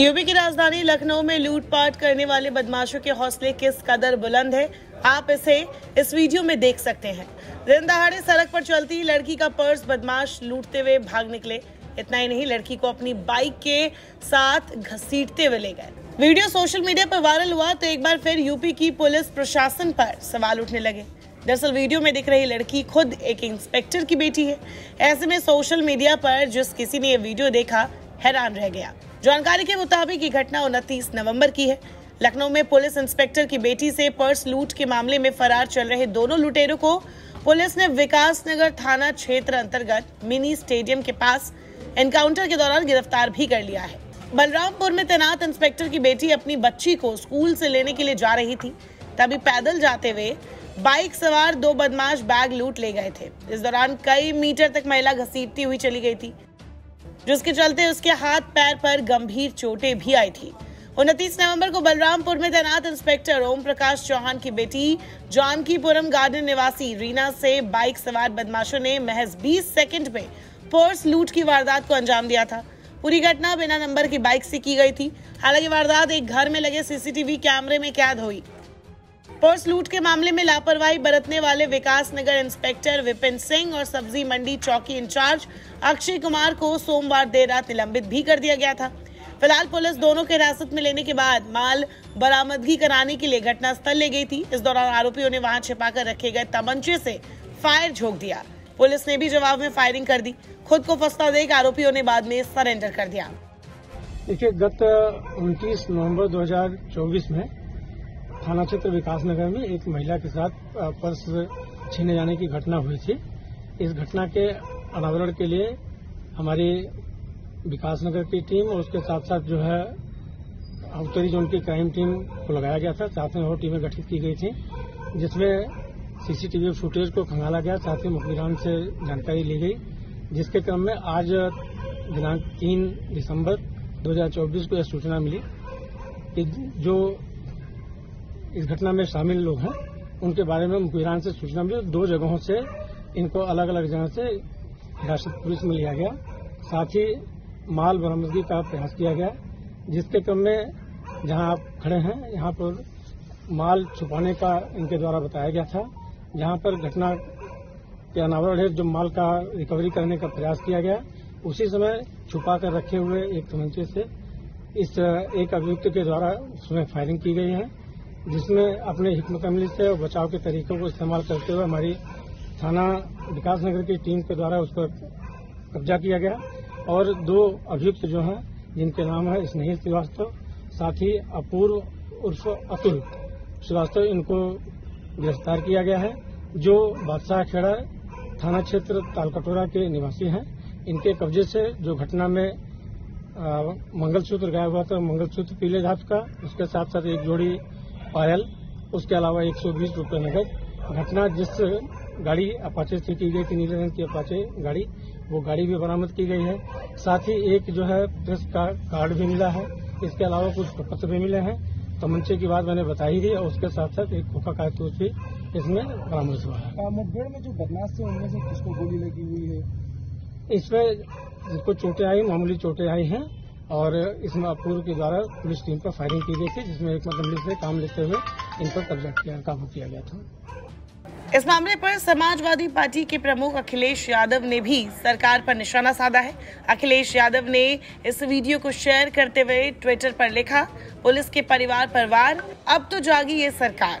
UP की राजधानी लखनऊ में लूटपाट करने वाले बदमाशों के हौसले किस कदर बुलंद है, आप इसे इस वीडियो में देख सकते हैं। दिन दहाड़े सड़क पर चलती लड़की का पर्स बदमाश लूटते हुए भाग निकले। इतना ही नहीं, लड़की को अपनी बाइक के साथ घसीटते हुए ले गए। वीडियो सोशल मीडिया पर वायरल हुआ तो एक बार फिर यूपी की पुलिस प्रशासन पर सवाल उठने लगे। दरअसल वीडियो में दिख रही लड़की खुद एक इंस्पेक्टर की बेटी है। ऐसे में सोशल मीडिया पर जिस किसी ने ये वीडियो देखा, हैरान रह गया। जानकारी के मुताबिक ये घटना उनतीस नवंबर की है। लखनऊ में पुलिस इंस्पेक्टर की बेटी से पर्स लूट के मामले में फरार चल रहे दोनों लुटेरों को पुलिस ने विकास नगर थाना क्षेत्र अंतर्गत मिनी स्टेडियम के पास एनकाउंटर के दौरान गिरफ़्तार भी कर लिया है। बलरामपुर में तैनात इंस्पेक्टर की बेटी अपनी बच्ची को स्कूल से लेने के लिए जा रही थी। तभी पैदल जाते हुए बाइक सवार दो बदमाश बैग लूट ले गए थे। इस दौरान कई मीटर तक महिला घसीटती हुई चली गई थी। जिसके चलते उसके हाथ पैर पर गंभीर चोटें भी आई थी। उनतीस नवंबर को बलरामपुर में तैनात इंस्पेक्टर ओम प्रकाश चौहान की बेटी जानकीपुरम गार्डन निवासी रीना से बाइक सवार बदमाशों ने महज 20 सेकंड में पर्स लूट की वारदात को अंजाम दिया था। पूरी घटना बिना नंबर की बाइक से की गई थी। हालाँकि वारदात एक घर में लगे सीसीटीवी कैमरे में कैद हुई। पर्स लूट के मामले में लापरवाही बरतने वाले विकास नगर इंस्पेक्टर विपिन सिंह और सब्ज़ी मंडी चौकी इंचार्ज अक्षय कुमार को सोमवार देर रात निलंबित भी कर दिया गया था। फ़िलहाल पुलिस दोनों के हिरासत में लेने के बाद माल बरामदगी कराने के लिए घटनास्थल ले गई थी। इस दौरान आरोपियों ने वहाँ छिपाकर रखे गए तमंचे से फायर झोंक दिया। पुलिस ने भी जवाब में फायरिंग कर दी। खुद को फंसता देख आरोपियों ने बाद में सरेंडर कर दिया। देखिए, गत 29 नवंबर 2024 में थाना क्षेत्र विकास नगर में एक महिला के साथ पर्स छीने जाने की घटना हुई थी। इस घटना के अनावरण के लिए हमारी विकास नगर की टीम और उसके साथ साथ जो है, उत्तरी जोन की क्राइम टीम को लगाया गया था। साथ में और टीमें गठित की गई थी, जिसमें सीसीटीवी फुटेज को खंगाला गया। साथ ही मुखबिरान से जानकारी ली गई, जिसके क्रम में आज दिनांक तीन दिसंबर 2024 को यह सूचना मिली कि जो इस घटना में शामिल लोग हैं। उनके बारे में मुखबिरान से सूचना मिली। दो जगहों से इनको अलग अलग जगह से हिरासत पुलिस में लिया गया। साथ ही माल बरामदगी का प्रयास किया गया, जिसके क्रम में जहाँ आप खड़े हैं, यहाँ पर माल छुपाने का इनके द्वारा बताया गया था। जहाँ पर घटना के अनावरण है, जो माल का रिकवरी करने का प्रयास किया गया। उसी समय छुपा कर रखे हुए एक तमंचे से इस, एक अभियुक्त के द्वारा उसमें फायरिंग की गई है। जिसमें अपने हिकमत अमली से और बचाव के तरीकों को इस्तेमाल करते हुए हमारी थाना विकास नगर की टीम के द्वारा उस पर कब्जा किया गया। और दो अभियुक्त जो हैं, जिनके नाम है स्नेहिल श्रीवास्तव, साथ ही अपूर्व उर्फ़ अतुल श्रीवास्तव, इनको गिरफ़्तार किया गया है। जो बादशाह खेड़ा थाना क्षेत्र तालकटोरा के निवासी हैं, इनके कब्जे से जो घटना में मंगलसूत्र गायब हुआ था, मंगलसूत्र पीले धात का, उसके साथ साथ एक जोड़ी पायल उसके अलावा एक सौ बीस रुपये नकद घटना जिस गाड़ी अपाचे से की गई थी नीले रंग की अपाचे गाड़ी वो गाड़ी भी बरामद की गई है। साथ ही एक जो है प्रेस का कार्ड भी मिला है। इसके अलावा कुछ पत्र भी मिले हैं। तमंचे की बात मैंने बताई थी और उसके साथ साथ एक खोखा कारतूस भी इसमें बरामद हुआ है। मुठभेड़ में जो बदमाश थे उनमें से किसको गोली लगी हुई है? इसमें जिसको चोटें आई मामूली चोटें आई हैं और इसमें अपूर्व के द्वारा पुलिस टीम पर फायरिंग की गई थी, जिसमें एक मतलब से काम लेते हुए इन पर कब्जा किया, काबू किया गया था। इस मामले पर समाजवादी पार्टी के प्रमुख अखिलेश यादव ने भी सरकार पर निशाना साधा है। अखिलेश यादव ने इस वीडियो को शेयर करते हुए ट्विटर पर लिखा, पुलिस के परिवार पर वार, अब तो जागी ये सरकार।